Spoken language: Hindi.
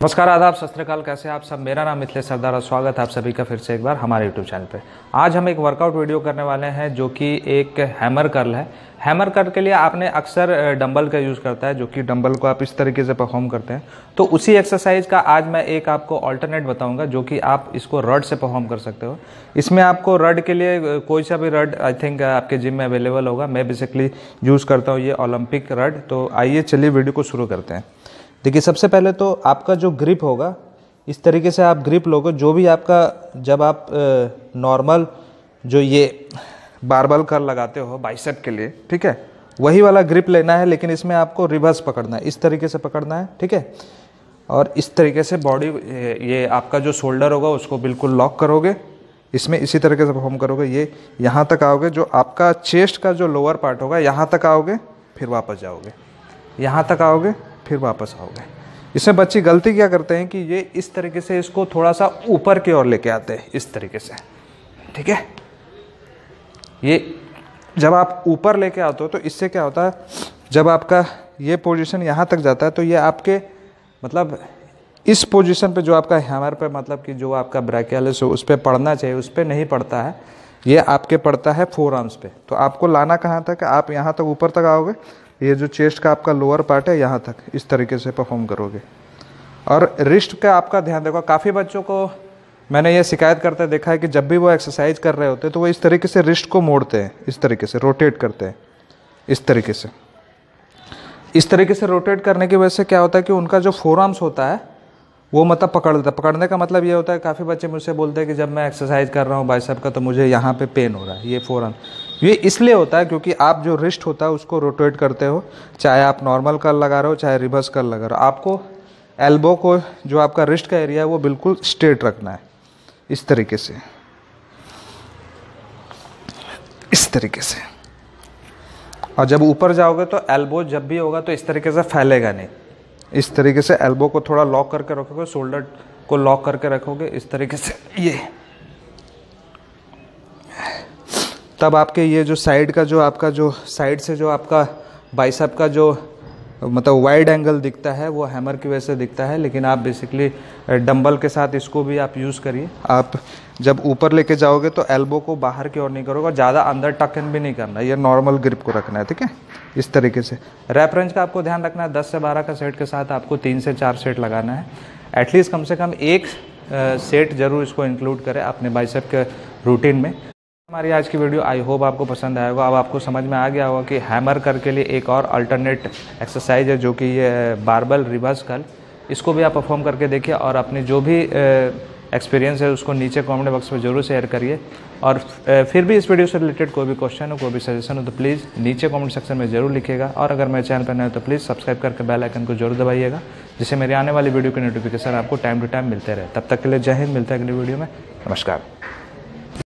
नमस्कार, आदाब सत कैसे आप सब? मेरा नाम मिथिलेश सरदार और स्वागत है आप सभी का फिर से एक बार हमारे यूट्यूब चैनल पे। आज हम एक वर्कआउट वीडियो करने वाले हैं जो कि एक हैमर कर्ल है। हैमर कर्ल के लिए आपने अक्सर डंबल का यूज़ करता है, जो कि डंबल को आप इस तरीके से परफॉर्म करते हैं। तो उसी एक्सरसाइज का आज मैं एक आपको ऑल्टरनेट बताऊँगा, जो कि आप इसको रड से परफॉर्म कर सकते हो। इसमें आपको रड के लिए कोई सा भी रड आई थिंक आपके जिम में अवेलेबल होगा। मैं बेसिकली यूज़ करता हूँ ये ओलंपिक रड तो आइए, चलिए वीडियो को शुरू करते हैं। देखिए, सबसे पहले तो आपका जो ग्रिप होगा, इस तरीके से आप ग्रिप लोगे, जो भी आपका, जब आप नॉर्मल जो ये बारबल कर लगाते हो बाइसेप के लिए, ठीक है? वही वाला ग्रिप लेना है, लेकिन इसमें आपको रिवर्स पकड़ना है। इस तरीके से पकड़ना है, ठीक है? और इस तरीके से बॉडी ये आपका जो शोल्डर होगा, उसको बिल्कुल लॉक करोगे। इसमें इसी तरीके से परफॉर्म करोगे। ये यहाँ तक आओगे, जो आपका चेस्ट का जो लोअर पार्ट होगा, यहाँ तक आओगे, फिर वापस जाओगे। यहाँ तक आओगे फिर वापस आओगे। इसमें बच्चे गलती क्या करते हैं कि ये इस तरीके से इसको थोड़ा सा ऊपर की ओर लेके आते हैं, इस तरीके से। ठीक है? ये जब आप ऊपर लेके आते हो तो इससे क्या होता है, जब आपका ये पोजीशन यहाँ तक जाता है तो ये आपके मतलब इस पोजीशन पे जो आपका हैमर पे मतलब कि जो आपका ब्रैकियालिस हो, उस पर पढ़ना चाहिए, उस पर नहीं पड़ता है, ये आपके पड़ता है फोर आर्म्स पे। तो आपको लाना कहाँ तक आप यहाँ तक ऊपर तक आओगे ये जो चेस्ट का आपका लोअर पार्ट है, यहाँ तक इस तरीके से परफॉर्म करोगे। और रिस्ट का आपका ध्यान देखो, काफ़ी बच्चों को मैंने ये शिकायत करते देखा है कि जब भी वो एक्सरसाइज कर रहे होते हैं तो वो इस तरीके से रिस्ट को मोड़ते हैं, इस तरीके से रोटेट करते हैं, इस तरीके से। इस तरीके से रोटेट करने की वजह से क्या होता है कि उनका जो फोर आर्म्स होता है, वो मतलब पकड़ लेता है। पकड़ने का मतलब ये होता है, काफ़ी बच्चे मुझसे बोलते हैं कि जब मैं एक्सरसाइज कर रहा हूँ बाइसेप का तो मुझे यहाँ पे पेन हो रहा है, ये फोर आर्म ये इसलिए होता है क्योंकि आप जो रिस्ट होता है उसको रोटेट करते हो, चाहे आप नॉर्मल कर लगा रहे हो, चाहे रिवर्स कर लगा रहे हो। आपको एल्बो को, जो आपका रिस्ट का एरिया है, वो बिल्कुल स्ट्रेट रखना है। इस तरीके से। इस तरीके से। और जब ऊपर जाओगे तो एल्बो जब भी होगा तो इस तरीके से फैलेगा नहीं। इस तरीके से एल्बो को थोड़ा लॉक करके रखोगे, शोल्डर को लॉक करके रखोगे, इस तरीके से। ये। तब आपके ये जो साइड का जो आपका जो साइड से जो आपका बाइसअप का जो मतलब वाइड एंगल दिखता है, वो हैमर की वजह से दिखता है, लेकिन आप बेसिकली डंबल के साथ इसको भी आप यूज़ करिए। आप जब ऊपर लेके जाओगे तो एल्बो को बाहर की ओर नहीं करोगे ज़्यादा अंदर टकन भी नहीं करना, ये नॉर्मल ग्रिप को रखना है, ठीक है? इस तरीके से। रेफरेंस का आपको ध्यान रखना है, दस से बारह का सेट के साथ आपको तीन से चार सेट लगाना है। एटलीस्ट कम से कम एक सेट ज़रूर इसको इंक्लूड करें अपने बाइसेप के रूटीन में। हमारी आज की वीडियो आई होप आपको पसंद आया होगा। अब आपको समझ में आ गया होगा कि हैमर कर के लिए एक और अल्टरनेट एक्सरसाइज है जो कि ये बारबल रिवर्स कल इसको भी आप परफॉर्म करके देखिए और अपनी जो भी एक्सपीरियंस है उसको नीचे कमेंट बॉक्स में ज़रूर शेयर करिए। और फिर भी इस वीडियो से रिलेटेड कोई भी क्वेश्चन हो, कोई भी सजेशन हो तो प्लीज़ नीचे कमेंट सेक्शन में ज़रूर लिखिएगा। और अगर मेरे चैनल पर नए हो तो प्लीज़ सब्सक्राइब करके बेल आइकन को ज़रूर दबाइएगा, जिससे मेरी आने वाली वीडियो की नोटिफिकेशन आपको टाइम टू टाइम मिलते रहे। तब तक के लिए जय हिंद, मिलते हैं अगली वीडियो में। नमस्कार।